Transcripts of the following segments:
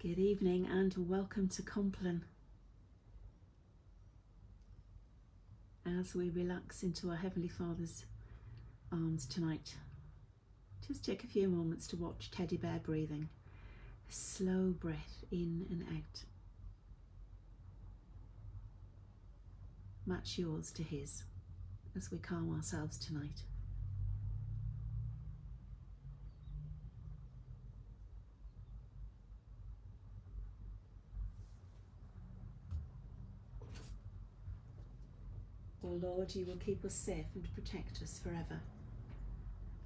Good evening and welcome to Compline. As we relax into our Heavenly Father's arms tonight, just take a few moments to watch Teddy Bear breathing. A slow breath in and out. Match yours to his as we calm ourselves tonight. O Lord, you will keep us safe and protect us forever.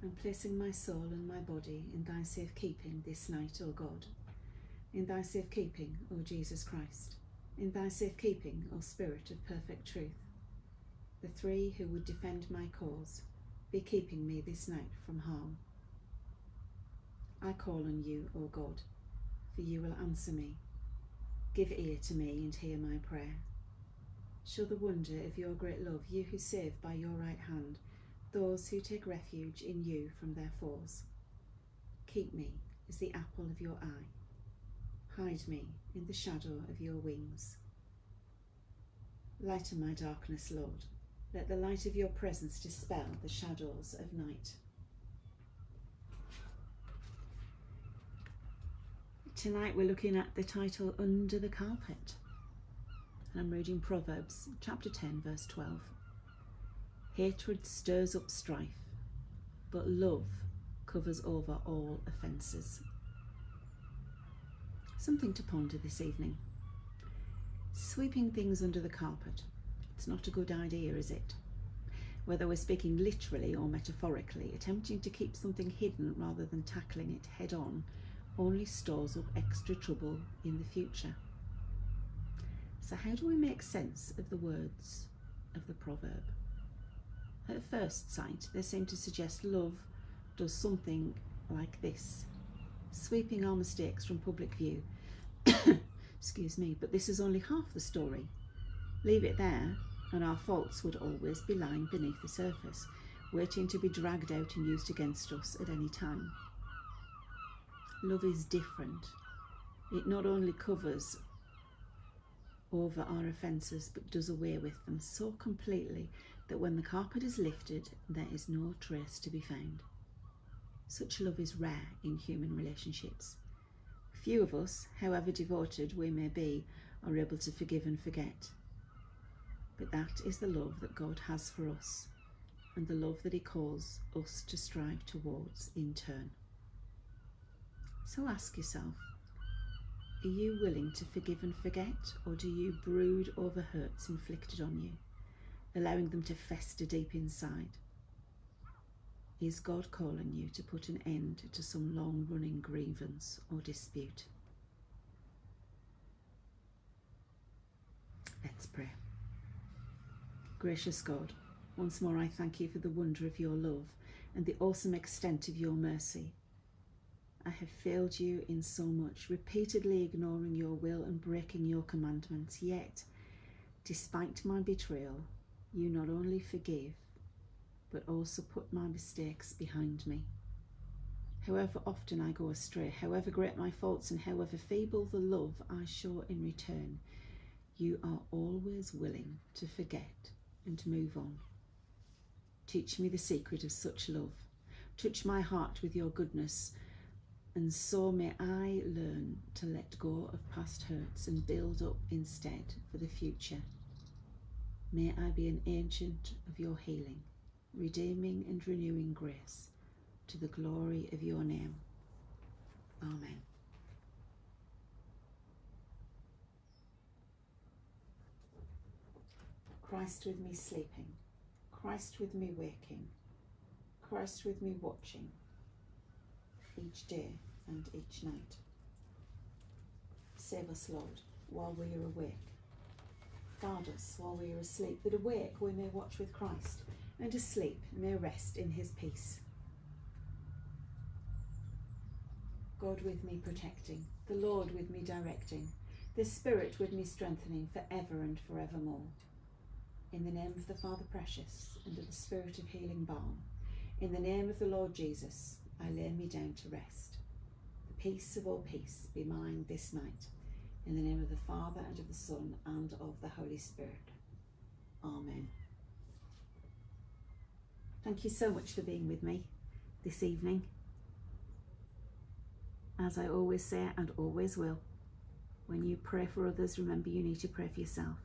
I'm placing my soul and my body in thy safe keeping this night, O God. In thy safe keeping, O Jesus Christ. In thy safe keeping, O Spirit of perfect truth. The three who would defend my cause, be keeping me this night from harm. I call on you, O God, for you will answer me. Give ear to me and hear my prayer. Show the wonder of your great love, you who save by your right hand those who take refuge in you from their foes. Keep me as the apple of your eye. Hide me in the shadow of your wings. Lighten my darkness, Lord. Let the light of your presence dispel the shadows of night. Tonight we're looking at the title Under the Carpet and I'm reading Proverbs chapter 10, verse 12. Hatred stirs up strife, but love covers over all offences. Something to ponder this evening. Sweeping things under the carpet. It's not a good idea, is it? Whether we're speaking literally or metaphorically, attempting to keep something hidden rather than tackling it head on only stores up extra trouble in the future. So, how do we make sense of the words of the proverb? At first sight, they seem to suggest love does something like this sweeping our mistakes from public view. Excuse me, but this is only half the story. Leave it there, and our faults would always be lying beneath the surface, waiting to be dragged out and used against us at any time. Love is different. It not only covers over our offences but does away with them so completely that when the carpet is lifted, there is no trace to be found. Such love is rare in human relationships. Few of us, however devoted we may be, are able to forgive and forget. But that is the love that God has for us and the love that He calls us to strive towards in turn. So ask yourself are you willing to forgive and forget, or do you brood over hurts inflicted on you, allowing them to fester deep inside? Is God calling you to put an end to some long running grievance or dispute? Let's pray. Gracious God, once more I thank you for the wonder of your love and the awesome extent of your mercy. I have failed you in so much, repeatedly ignoring your will and breaking your commandments. Yet, despite my betrayal, you not only forgive, but also put my mistakes behind me. However often I go astray, however great my faults, and however feeble the love I show in return, you are always willing to forget and move on. Teach me the secret of such love. Touch my heart with your goodness and so may I learn to let go of past hurts and build up instead for the future. May I be an agent of your healing, redeeming and renewing grace to the glory of your name. Amen. Christ with me sleeping, Christ with me waking, Christ with me watching each day and each night. Save us, Lord, while we are awake. Guard us while we are asleep, that awake we may watch with Christ, and asleep may rest in his peace. God with me protecting, the Lord with me directing, the Spirit with me strengthening for ever and forevermore. In the name of the Father precious and of the Spirit of healing balm, in the name of the Lord Jesus, I lay me down to rest The peace of all peace be mine this night. In the name of the Father, and of the Son, and of the Holy Spirit. Amen. Thank you so much for being with me this evening. As I always say and always will, when you pray for others, remember you need to pray for yourself.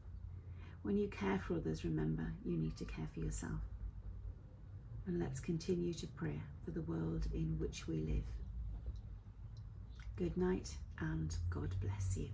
When you care for others, remember you need to care for yourself. And let's continue to pray for the world in which we live. Good night and God bless you.